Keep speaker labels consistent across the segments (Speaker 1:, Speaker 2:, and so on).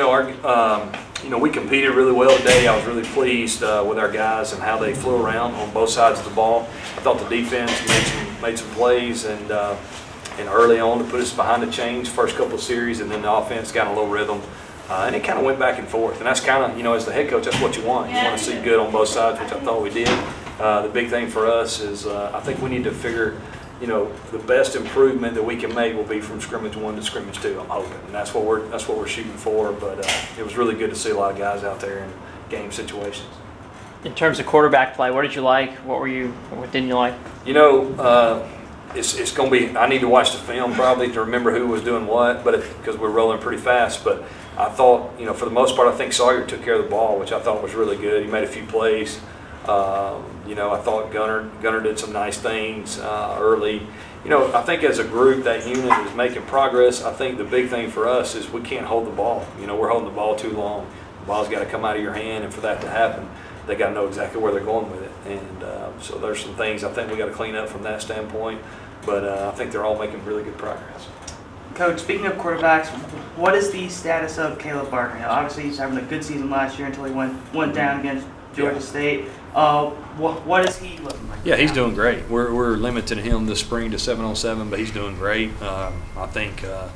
Speaker 1: our, um, you know, we competed really well today. I was really pleased uh, with our guys and how they flew around on both sides of the ball. I thought the defense made some, made some plays and, uh, and early on to put us behind the chains first couple of series, and then the offense got a little rhythm. Uh, and it kind of went back and forth. And that's kind of, you know, as the head coach, that's what you want. You want to see good on both sides, which I thought we did. Uh, the big thing for us is uh, I think we need to figure, you know, the best improvement that we can make will be from scrimmage one to scrimmage two. I'm hoping, and that's what we're that's what we're shooting for. But uh, it was really good to see a lot of guys out there in game situations.
Speaker 2: In terms of quarterback play, what did you like? What were you? What didn't you like?
Speaker 1: You know, uh, it's it's going to be. I need to watch the film probably to remember who was doing what, but because we're rolling pretty fast. But I thought, you know, for the most part, I think Sawyer took care of the ball, which I thought was really good. He made a few plays. Um, you know, I thought Gunnar Gunnar did some nice things uh, early. You know, I think as a group, that unit is making progress. I think the big thing for us is we can't hold the ball. You know, we're holding the ball too long. The ball's got to come out of your hand, and for that to happen, they got to know exactly where they're going with it. And uh, so there's some things I think we got to clean up from that standpoint. But uh, I think they're all making really good progress.
Speaker 3: Coach, speaking of quarterbacks, what is the status of Kaleb Barker? Now, obviously, he's having a good season last year until he went went down against Georgia
Speaker 1: Yeah.
Speaker 3: State. Uh, what, what is he looking like?
Speaker 1: Yeah, he's
Speaker 3: now?
Speaker 1: doing great. We're, we're limiting him this spring to seven on seven, but he's doing great. Um, I think uh,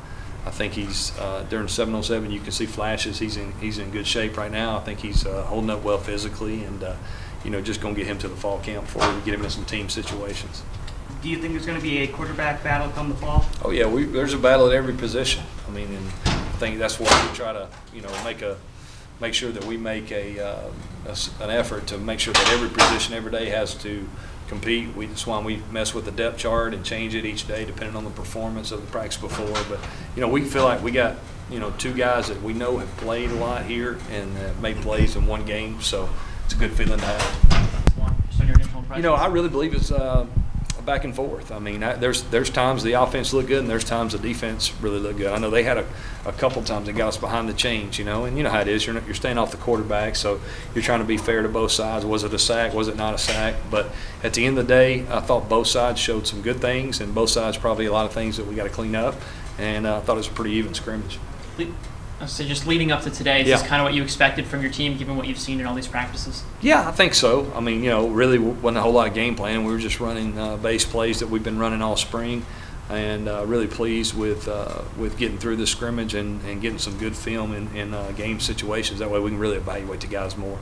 Speaker 1: I think he's uh, during seven on seven. You can see flashes. He's in he's in good shape right now. I think he's uh, holding up well physically, and uh, you know just gonna get him to the fall camp before we get him in some team situations.
Speaker 3: Do you think there's going to be a quarterback battle come the fall?
Speaker 1: Oh yeah, we, there's a battle at every position. I mean, and I think that's why we try to, you know, make a, make sure that we make a, uh, a an effort to make sure that every position every day has to compete. We, that's why we mess with the depth chart and change it each day depending on the performance of the practice before. But you know, we feel like we got, you know, two guys that we know have played a lot here and uh, made plays in one game, so it's a good feeling to have.
Speaker 2: Just on your initial impressions.
Speaker 1: You know, I really believe it's uh, back and forth. I mean, I, there's there's times the offense look good, and there's times the defense really look good. I know they had a, a couple times they got us behind the chains, you know, and you know how it is. You're you're staying off the quarterback, so you're trying to be fair to both sides. Was it a sack? Was it not a sack? But at the end of the day, I thought both sides showed some good things, and both sides probably a lot of things that we got to clean up. And uh, I thought it was a pretty even scrimmage.
Speaker 2: So just leading up to today, is
Speaker 1: Yeah.
Speaker 2: this kind of what you expected from your team, given what you've seen in all these practices?
Speaker 1: Yeah, I think so. I mean, you know, really wasn't a whole lot of game plan. We were just running uh, base plays that we've been running all spring, and uh, really pleased with uh, with getting through the scrimmage and, and getting some good film in, in uh, game situations. That way, we can really evaluate the guys more.